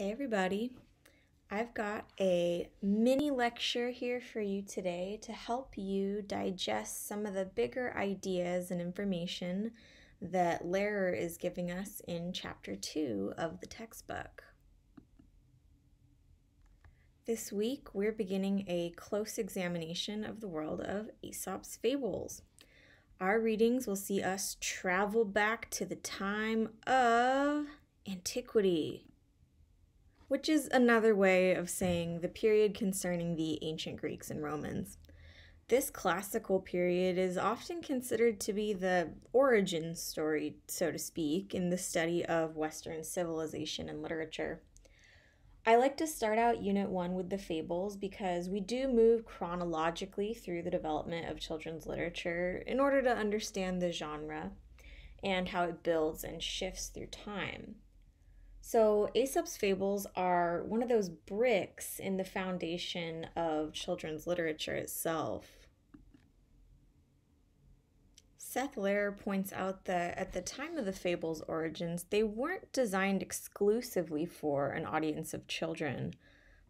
Hey, everybody. I've got a mini lecture here for you today to help you digest some of the bigger ideas and information that Lerer is giving us in chapter two of the textbook. This week, we're beginning a close examination of the world of Aesop's fables. Our readings will see us travel back to the time of antiquity which is another way of saying the period concerning the ancient Greeks and Romans. This classical period is often considered to be the origin story, so to speak, in the study of Western civilization and literature. I like to start out Unit 1 with the fables because we do move chronologically through the development of children's literature in order to understand the genre and how it builds and shifts through time. So, Aesop's fables are one of those bricks in the foundation of children's literature itself. Seth Lerer points out that at the time of the fables' origins, they weren't designed exclusively for an audience of children.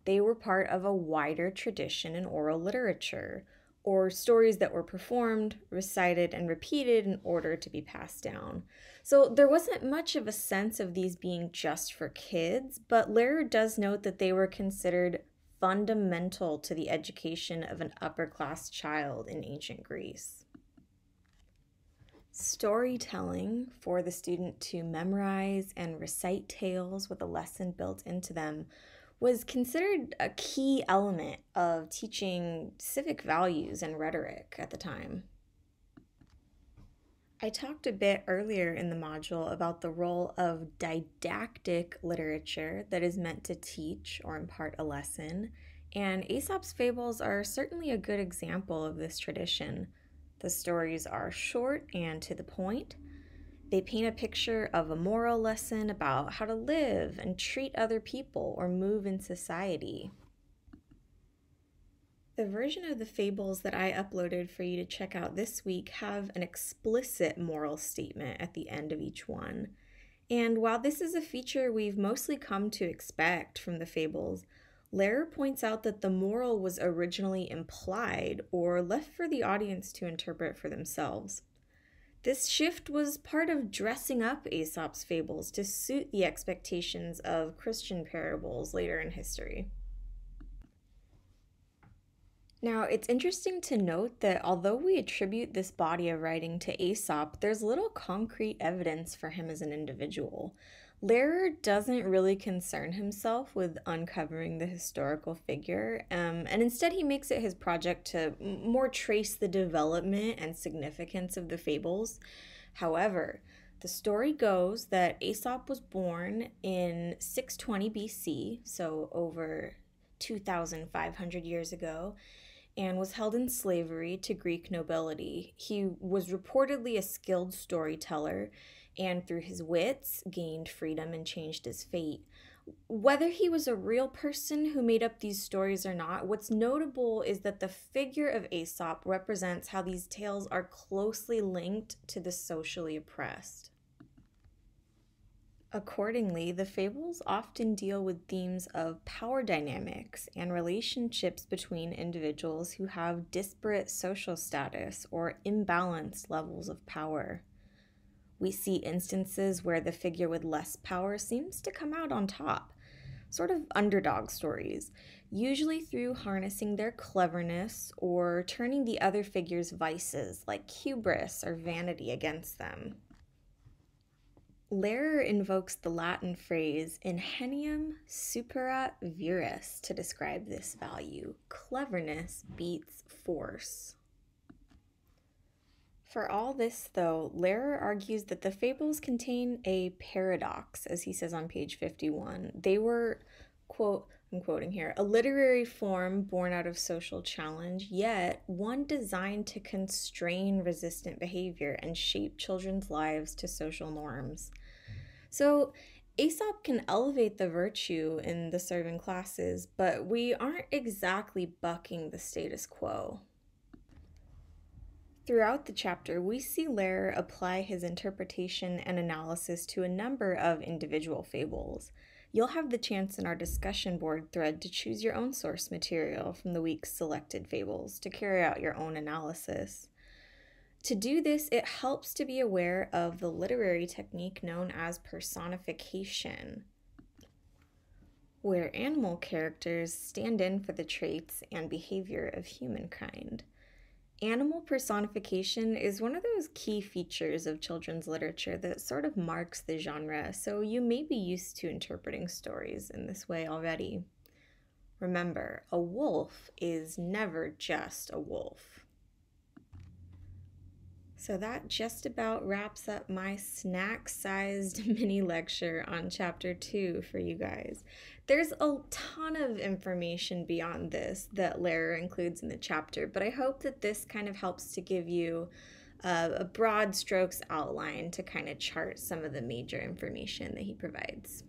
They were part of a wider tradition in oral literature, or stories that were performed, recited, and repeated in order to be passed down. So there wasn't much of a sense of these being just for kids, but Lerer does note that they were considered fundamental to the education of an upper class child in ancient Greece. Storytelling for the student to memorize and recite tales with a lesson built into them was considered a key element of teaching civic values and rhetoric at the time. I talked a bit earlier in the module about the role of didactic literature that is meant to teach or impart a lesson, and Aesop's fables are certainly a good example of this tradition. The stories are short and to the point, they paint a picture of a moral lesson about how to live and treat other people or move in society. The version of the fables that I uploaded for you to check out this week have an explicit moral statement at the end of each one. And while this is a feature we've mostly come to expect from the fables, Lerer points out that the moral was originally implied or left for the audience to interpret for themselves. This shift was part of dressing up Aesop's fables to suit the expectations of Christian parables later in history. Now, it's interesting to note that although we attribute this body of writing to Aesop, there's little concrete evidence for him as an individual. Lerer doesn't really concern himself with uncovering the historical figure, um, and instead he makes it his project to more trace the development and significance of the fables. However, the story goes that Aesop was born in 620 BC, so over 2,500 years ago, and was held in slavery to Greek nobility. He was reportedly a skilled storyteller and through his wits gained freedom and changed his fate. Whether he was a real person who made up these stories or not, what's notable is that the figure of Aesop represents how these tales are closely linked to the socially oppressed. Accordingly, the fables often deal with themes of power dynamics and relationships between individuals who have disparate social status or imbalanced levels of power we see instances where the figure with less power seems to come out on top, sort of underdog stories, usually through harnessing their cleverness or turning the other figure's vices like hubris or vanity against them. Lerer invokes the Latin phrase ingenium superat vires to describe this value. Cleverness beats force. For all this, though, Lerer argues that the fables contain a paradox, as he says on page 51. They were, quote, I'm quoting here, a literary form born out of social challenge, yet one designed to constrain resistant behavior and shape children's lives to social norms. So, Aesop can elevate the virtue in the serving classes, but we aren't exactly bucking the status quo. Throughout the chapter, we see Lerer apply his interpretation and analysis to a number of individual fables. You'll have the chance in our discussion board thread to choose your own source material from the week's selected fables to carry out your own analysis. To do this, it helps to be aware of the literary technique known as personification, where animal characters stand in for the traits and behavior of humankind. Animal personification is one of those key features of children's literature that sort of marks the genre, so you may be used to interpreting stories in this way already. Remember, a wolf is never just a wolf. So that just about wraps up my snack sized mini lecture on chapter two for you guys. There's a ton of information beyond this that Lerer includes in the chapter, but I hope that this kind of helps to give you a broad strokes outline to kind of chart some of the major information that he provides.